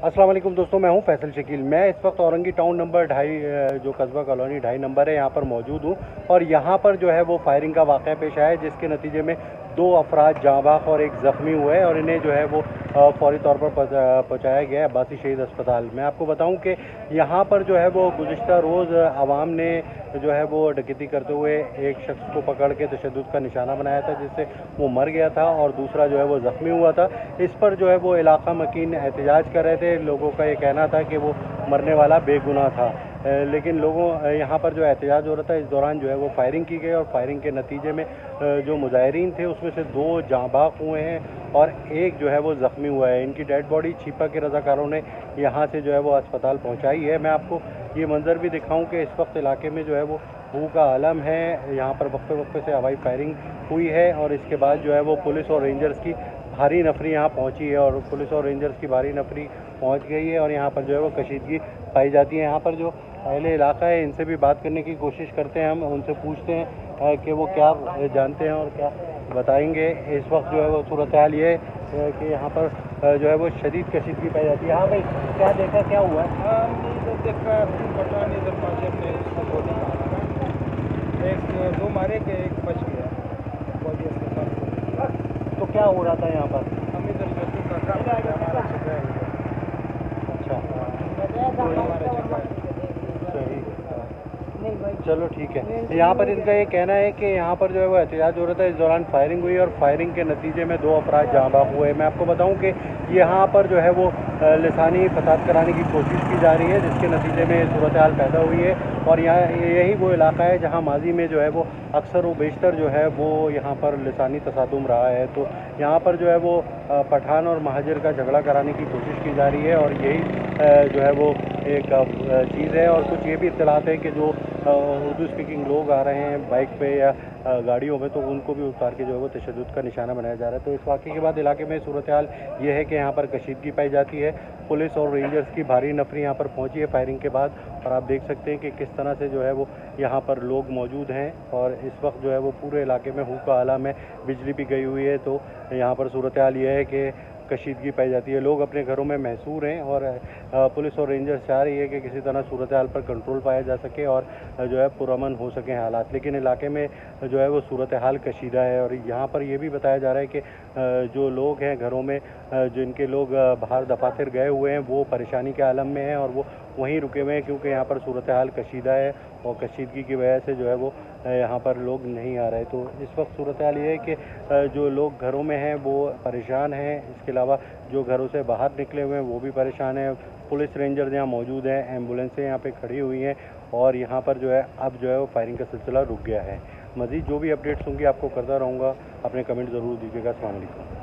वालेकुम दोस्तों, मैं हूँ फैसल शकील। मैं इस वक्त औरंगी टाउन नंबर ढाई जो कस्बा कॉलोनी ढाई नंबर है, यहाँ पर मौजूद हूँ। और यहाँ पर जो है वो फायरिंग का वाक़ पेश आया है, जिसके नतीजे में दो अफराद जाँबाक और एक ज़ख्मी हुए हैं और इन्हें जो है वो फौरी तौर पर पहुँचाया गया है अब्बासी शहीद अस्पताल मैं। आपको बताऊँ कि यहाँ पर जो है वो गुज्त रोज़ आवाम ने जो है वो डकैती करते हुए एक शख्स को पकड़ के तशद का निशाना बनाया था, जिससे वो मर गया था और दूसरा जो है वो ज़ख्मी हुआ था। इस पर जो है वो इलाका मकीन एहतजाज कर रहे थे। लोगों का ये कहना था कि वो मरने वाला बेगुनाह था। लेकिन लोगों यहाँ पर जो एहतजाज हो रहा था, इस दौरान जो है वो फायरिंग की गई और फायरिंग के नतीजे में जो मुजाहरीन थे, उसमें से दो जाँबाक हुए हैं और एक जो है वो ज़ख्मी हुआ है। इनकी डेड बॉडी छिपा के रजाकारों ने यहाँ से जो है वो अस्पताल पहुँचाई है। मैं आपको ये मंज़र भी दिखाऊँ कि इस वक्त इलाके में जो है वो भू का आलम है, यहाँ पर वक्फे वक्फे से हवाई फायरिंग हुई है और इसके बाद जो है वो पुलिस और रेंजर्स की भारी नफरी यहाँ पहुँची है और पुलिस और रेंजर्स की भारी नफरी पहुँच गई है और यहाँ पर जो है वो कशीदगी पाई जाती है। यहाँ पर जो अहले इलाका है, इनसे भी बात करने की कोशिश करते हैं हम, उनसे पूछते हैं कि वो क्या जानते हैं और क्या बताएँगे। इस वक्त जो है वो सूरत हाल ये है कि यहाँ पर जो है वो शदीद कशीदगी पाई जाती है। हाँ भाई, क्या देखा, क्या हुआ? है देखा एक दो मारे के एक बच गया। तो क्या हो रहा था यहाँ पर? चलो ठीक है। यहाँ पर इनका ये कहना है कि यहाँ पर जो है वो एहतजाज हो रहा था। इस दौरान फायरिंग हुई और फायरिंग के नतीजे में दो अपराध जहाँ बाग हुए। मैं आपको बताऊँ कि यहाँ पर जो है वो लसानी फसाद कराने की कोशिश की जा रही है, जिसके नतीजे में सूरत हाल पैदा हुई है। और यहाँ, यही वो इलाका है जहाँ माजी में जो है वो अक्सर व बेशतर जो है वो यहाँ पर लसानी तसादुम रहा है। तो यहाँ पर जो है वो पठान और महाजर का झगड़ा कराने की कोशिश की जा रही है और यही जो है वो एक चीज़ है। और कुछ ये भी इतलात है कि जो उर्दू स्पीकिंग लोग आ रहे हैं बाइक पे या गाड़ियों में तो उनको भी उतार के जो है वो तशद का निशाना बनाया जा रहा है। तो इस वाक़े के बाद इलाके में सूरत हाल ये है कि यहाँ पर कशीदगी पाई जाती है। पुलिस और रेंजर्स की भारी नफरी यहाँ पर पहुँची है फायरिंग के बाद और आप देख सकते हैं कि किस तरह से जो है वो यहाँ पर लोग मौजूद हैं और इस वक्त जो है वो पूरे इलाके में हूँ का आलम है बिजली भी गई हुई है। तो यहाँ पर सूरत हाल ये है कि कशीदगी पाई जाती है। लोग अपने घरों में महसूर हैं और पुलिस और रेंजर्स चाह रही है कि किसी तरह सूरत हाल पर कंट्रोल पाया जा सके और जो है पुरमन हो सके हालात। लेकिन इलाके में, जो है वो सूरत हाल कशीदा है और यहाँ पर यह भी बताया जा रहा है कि जो लोग हैं घरों में जिनके लोग बाहर दफातर गए हुए हैं, वो परेशानी के आलम में हैं और वो वहीं रुके हुए हैं क्योंकि यहाँ पर सूरत हाल कशीदा है और कशीदगी की वजह से जो है वो यहाँ पर लोग नहीं आ रहे। तो इस वक्त सूरत हाल ये है कि जो लोग घरों में हैं, वो परेशान हैं, इसके अलावा जो घरों से बाहर निकले हुए हैं, वो भी परेशान हैं। पुलिस रेंजर्स यहाँ मौजूद हैं, एम्बुलेंसें यहाँ पे खड़ी हुई हैं और यहाँ पर जो है, अब जो है वो फायरिंग का सिलसिला रुक गया है। मज़ीद जो भी अपडेट्स होंगी, आपको करता रहूँगा। अपने कमेंट ज़रूर दीजिएगा। असल